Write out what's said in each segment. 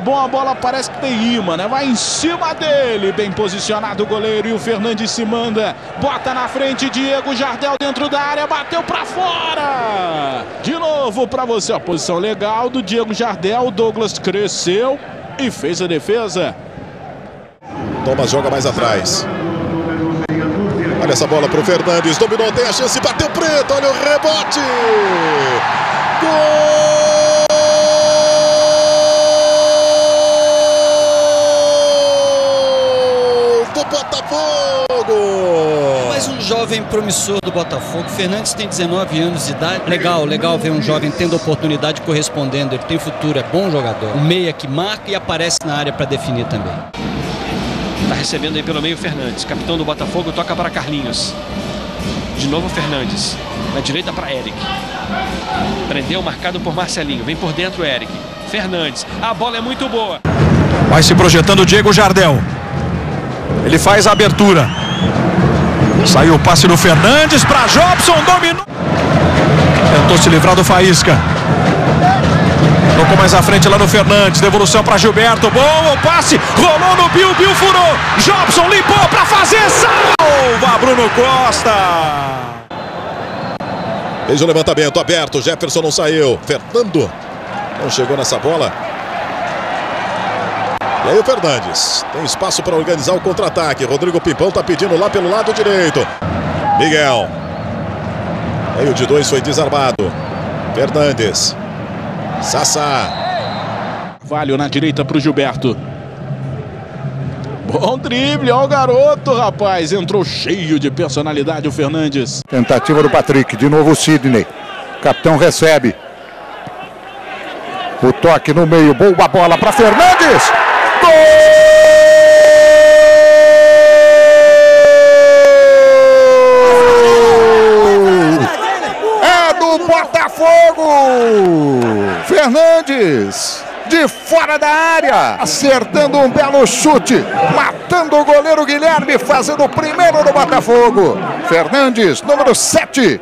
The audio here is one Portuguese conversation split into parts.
bom, a bola parece que tem imã, né? Vai em cima dele, bem posicionado o goleiro e o Fernandes se manda. Bota na frente Diego Jardel dentro da área, bateu para fora. De novo para você, a posição legal do Diego Jardel. Douglas cresceu e fez a defesa. Thomas joga mais atrás. Olha essa bola para o Fernandes, dominou, tem a chance, bateu preto, olha o rebote. Gol Botafogo! Mais um jovem promissor do Botafogo. Fernandes tem 19 anos de idade. Legal, legal ver um jovem tendo oportunidade correspondendo. Ele tem futuro, é bom jogador. Um meia que marca e aparece na área para definir também. Tá recebendo aí pelo meio Fernandes. Capitão do Botafogo toca para Carlinhos. De novo Fernandes. Na direita para Eric. Prendeu marcado por Marcelinho. Vem por dentro Eric. Fernandes. A bola é muito boa. Vai se projetando o Diego Jardel. Ele faz a abertura. Saiu o passe do Fernandes para Jobson. Dominou. Tentou se livrar do Faísca. Tocou mais à frente lá no Fernandes. Devolução para Gilberto. Bom o passe. Rolou no Bill. Bill furou. Jobson limpou para fazer. Salva Bruno Costa. Fez o levantamento aberto. Jefferson não saiu. Fernando não chegou nessa bola. E aí o Fernandes. Tem espaço para organizar o contra-ataque. Rodrigo Pimpão está pedindo lá pelo lado direito. Miguel. Aí o de dois foi desarmado. Fernandes. Sassá. Valho na direita para o Gilberto. Bom drible, ó o garoto, rapaz. Entrou cheio de personalidade o Fernandes. Tentativa do Patrick, de novo o Sidney. Capitão recebe. O toque no meio, boa bola para Fernandes. É do Botafogo! Fernandes! de fora da área, acertando um belo chute, matando o goleiro Guilherme, fazendo o primeiro do Botafogo. Fernandes, número 7.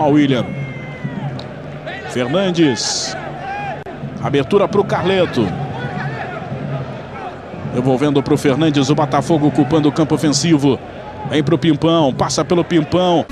Ó o William. Fernandes. Abertura para o Carleto. Devolvendo para o Fernandes, o Botafogo ocupando o campo ofensivo. Vem para o Pimpão, passa pelo Pimpão.